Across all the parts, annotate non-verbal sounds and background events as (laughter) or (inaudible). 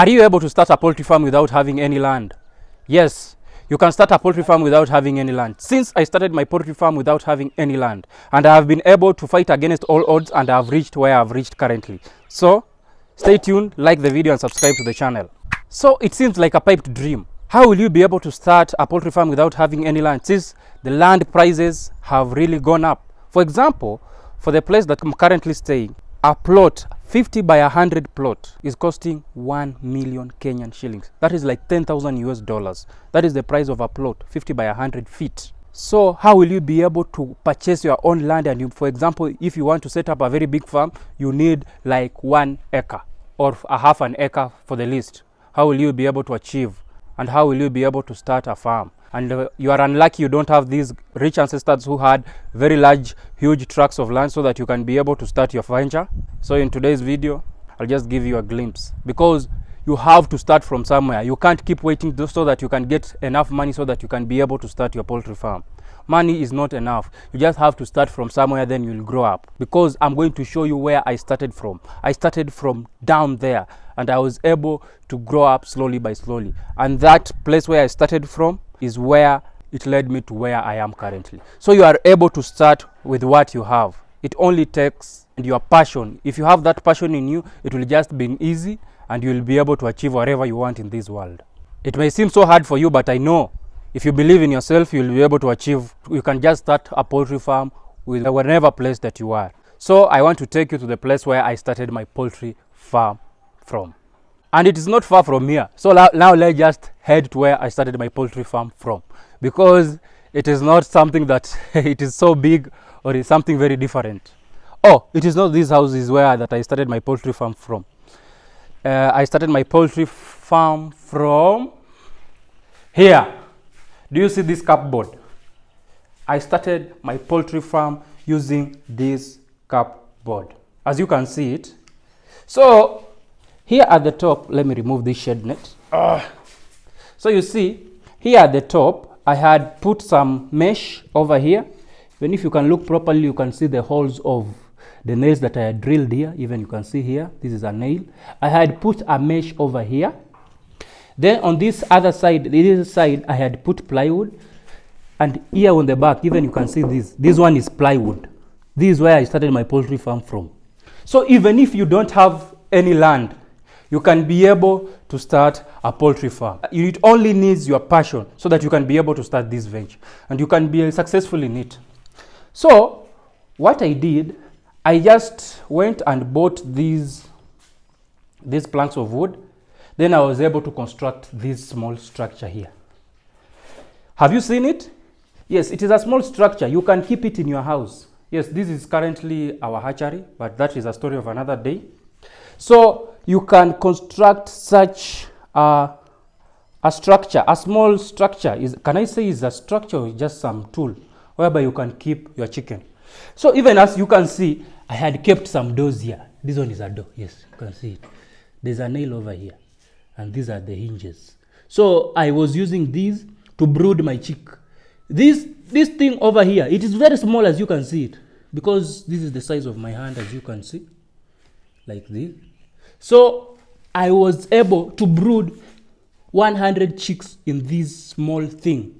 Are you able to start a poultry farm without having any land? Yes, you can start a poultry farm without having any land. Since I started my poultry farm without having any land, and I have been able to fight against all odds and I have reached where I have reached currently. So, stay tuned, like the video and subscribe to the channel. So, it seems like a piped dream. How will you be able to start a poultry farm without having any land since the land prices have really gone up? For example, for the place that I'm currently staying, a plot 50 by 100 plot is costing 1 million Kenyan shillings. That is like 10,000 US dollars. That is the price of a plot 50 by 100 feet. So how will you be able to purchase your own land and you, for example, if you want to set up a very big farm, you need like one acre or a half an acre for the least. How will you be able to achieve and how will you be able to start a farm? And uh, you are unlucky you don't have these rich ancestors who had very large, huge tracts of land so that you can be able to start your venture. So in today's video, I'll just give you a glimpse because you have to start from somewhere. You can't keep waiting so that you can get enough money so that you can be able to start your poultry farm. Money is not enough. You just have to start from somewhere, then you'll grow up. Because I'm going to show you where I started from. I started from down there, and I was able to grow up slowly by slowly. And that place where I started from is where it led me to where I am currently. So you are able to start with what you have. It only takes your passion. If you have that passion in you, it will just be easy and you will be able to achieve whatever you want in this world. It may seem so hard for you, but I know if you believe in yourself, you'll be able to achieve. You can just start a poultry farm with whatever place that you are. So I want to take you to the place where I started my poultry farm from. And it is not far from here. So now, now let's just head to where I started my poultry farm from. Because it is not something that (laughs) it is so big or is something very different. Oh, it is not these houses where that I started my poultry farm from. Uh, I started my poultry farm from here. Do you see this cupboard? I started my poultry farm using this cupboard. As you can see it. So here at the top, let me remove this shed net. Ah. So you see, here at the top, I had put some mesh over here. Even if you can look properly, you can see the holes of the nails that I had drilled here. Even you can see here, this is a nail. I had put a mesh over here. Then on this other side, this side, I had put plywood. And here on the back, even you can see this. This one is plywood. This is where I started my poultry farm from. So even if you don't have any land, you can be able to start a poultry farm. It only needs your passion so that you can be able to start this venture and you can be successful in it. So what I did, I just went and bought these these planks of wood. Then I was able to construct this small structure here. Have you seen it? Yes, it is a small structure. You can keep it in your house. Yes, this is currently our hatchery, but that is a story of another day. So you can construct such a, a structure, a small structure. Is can I say is a structure or just some tool whereby you can keep your chicken? So even as you can see, I had kept some doors here. This one is a door. Yes, you can see it. There's a nail over here, and these are the hinges. So I was using these to brood my chick. This this thing over here, it is very small as you can see it, because this is the size of my hand as you can see, like this. So I was able to brood 100 chicks in this small thing.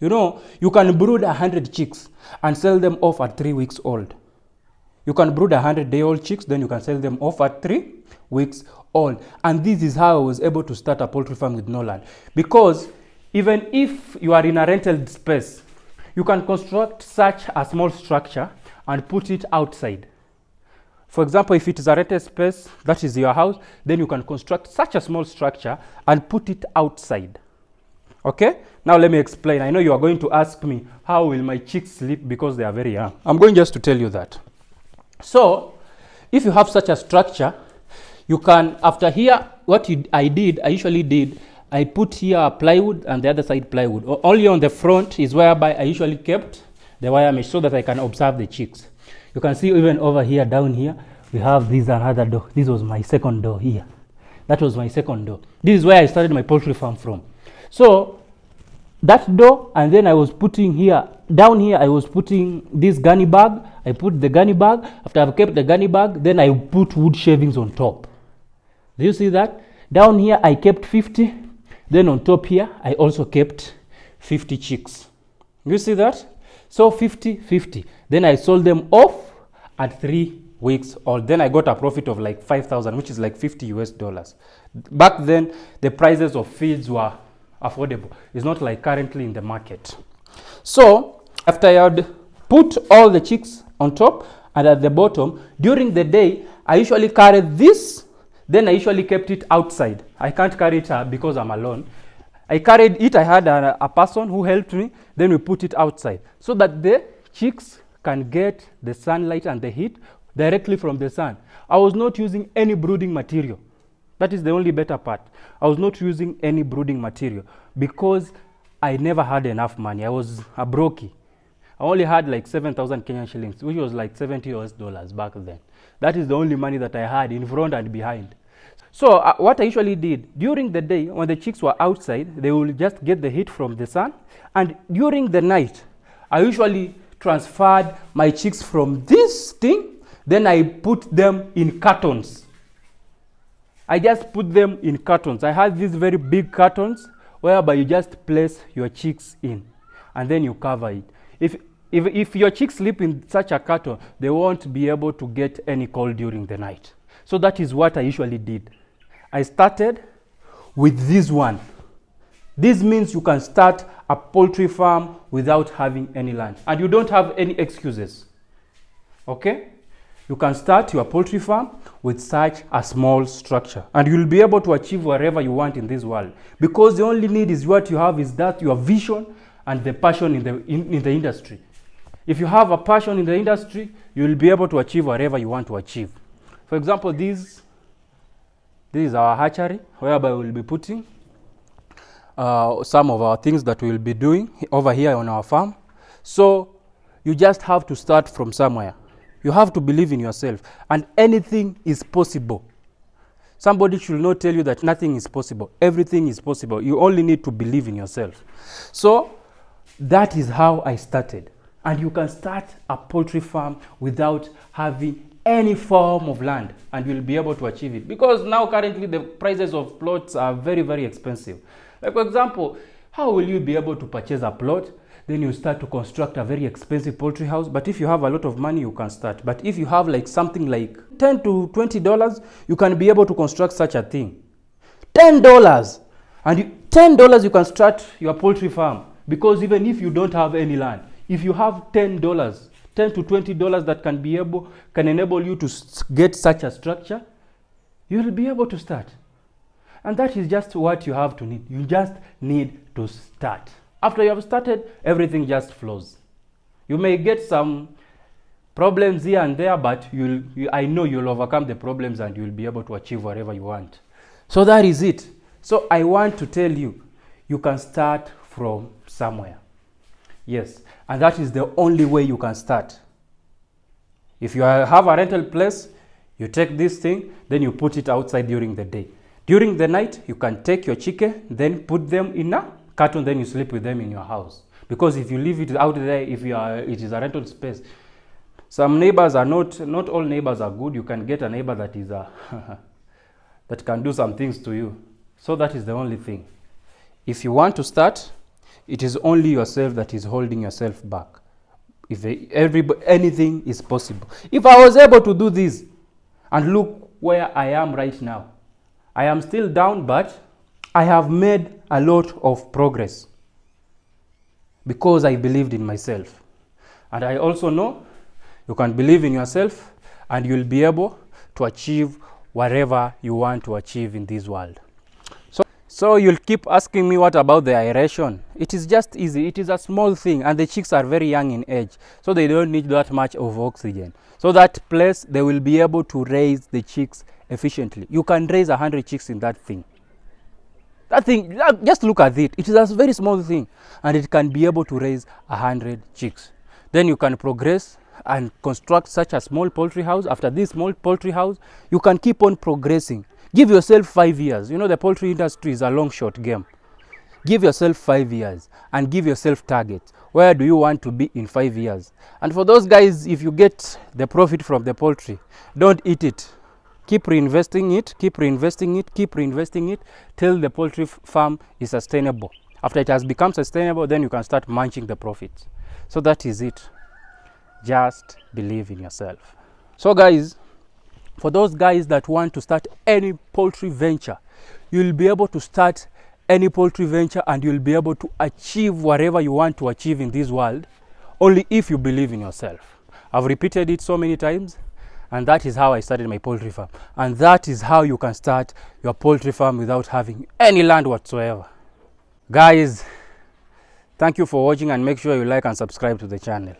You know, you can brood 100 chicks and sell them off at three weeks old. You can brood 100 day old chicks, then you can sell them off at three weeks old. And this is how I was able to start a poultry farm with no land. Because even if you are in a rented space, you can construct such a small structure and put it outside. For example, if it is a rented space, that is your house, then you can construct such a small structure and put it outside. Okay? Now let me explain. I know you are going to ask me, how will my chicks sleep because they are very young? I'm going just to tell you that. So, if you have such a structure, you can, after here, what you, I did, I usually did, I put here plywood and the other side plywood. Only on the front is whereby I usually kept the wire mesh so that I can observe the chicks. You can see even over here, down here, we have this another door. This was my second door here. That was my second door. This is where I started my poultry farm from. So that door and then I was putting here down here I was putting this gunny bag I put the gunny bag after I've kept the gunny bag then I put wood shavings on top do you see that down here i kept 50 then on top here i also kept 50 chicks you see that so 50 50 then i sold them off at three weeks old. Then i got a profit of like 5000 which is like 50 us dollars. Back then the prices of feeds were affordable. It's not like currently in the market. So after i had put all the chicks on top and at the bottom during the day i usually carried this. Then i usually kept it outside. I can't carry it uh, because i'm alone i carried it i had a, a person who helped me then we put it outside. So that the chicks can get the sunlight and the heat directly from the sun. I was not using any brooding material. That is the only better part. I was not using any brooding material because i never had enough money. I was a brokey. I only had like 7,000 Kenyan shillings, which was like 70 US dollars back then. That is the only money that I had in front and behind. So uh, what I usually did during the day when the chicks were outside, they will just get the heat from the sun. And during the night, I usually transferred my chicks from this thing, then I put them in cartons. I just put them in cartons. I had these very big cartons whereby you just place your chicks in and then you cover it. If, if, if your chicks sleep in such a carton, they won't be able to get any cold during the night. So that is what I usually did. I started with this one. This means you can start a poultry farm without having any land and you don't have any excuses. Okay? You can start your poultry farm with such a small structure and you'll be able to achieve whatever you want in this world because the only need is what you have is that your vision and the passion in the, in, in the industry. If you have a passion in the industry, you will be able to achieve whatever you want to achieve. For example, this, this is our hatchery, whereby we will be putting uh, some of our things that we will be doing over here on our farm. So you just have to start from somewhere. You have to believe in yourself, and anything is possible. Somebody should not tell you that nothing is possible. Everything is possible. You only need to believe in yourself. So that is how I started. And you can start a poultry farm without having any form of land and you'll be able to achieve it. Because now currently the prices of plots are very, very expensive. Like for example, how will you be able to purchase a plot? Then you start to construct a very expensive poultry house. But if you have a lot of money, you can start. But if you have like something like 10 to 20 dollars, you can be able to construct such a thing. 10 dollars and you, 10 dollars you can start your poultry farm because even if you don't have any land if you have 10 dollars 10 to 20 dollars that can be able can enable you to get such a structure you will be able to start. And that is just what you have to need. You just need to start. After you have started everything just flows. You may get some problems here and there but you'll you, i know you'll overcome the problems and you'll be able to achieve whatever you want. So that is it. So i want to tell you you can start from somewhere yes. And that is the only way you can start. If you have a rental place you take this thing then you put it outside during the day. During the night you can take your chicken then put them in a carton then you sleep with them in your house. Because if you leave it out there if you are it is a rental space some neighbors are not not all neighbors are good. You can get a neighbor that is a (laughs) that can do some things to you. So that is the only thing. If you want to start it is only yourself that is holding yourself back. If every anything is possible. If i was able to do this and look where i am right now. I am still down but i have made a lot of progress because i believed in myself. And i also know you can believe in yourself and you'll be able to achieve whatever you want to achieve in this world so you'll keep asking me what about the aeration. It is just easy. It is a small thing and the chicks are very young in age. So they don't need that much of oxygen. So that place they will be able to raise the chicks efficiently. You can raise 100 chicks in that thing. That thing, just look at it. It is a very small thing and it can be able to raise 100 chicks. Then you can progress and construct such a small poultry house. After this small poultry house, you can keep on progressing Give yourself five years. You know, the poultry industry is a long short game. Give yourself five years and give yourself targets. Where do you want to be in five years? And for those guys, if you get the profit from the poultry, don't eat it. keep reinvesting it keep reinvesting it keep reinvesting it till the poultry farm is sustainable after it has become sustainable then you can start munching the profits so that is it just believe in yourself so guys for those guys that want to start any poultry venture you'll be able to start any poultry venture and you'll be able to achieve whatever you want to achieve in this world only if you believe in yourself. I've repeated it so many times and that is how i started my poultry farm. And that is how you can start your poultry farm without having any land whatsoever. Guys thank you for watching and make sure you like and subscribe to the channel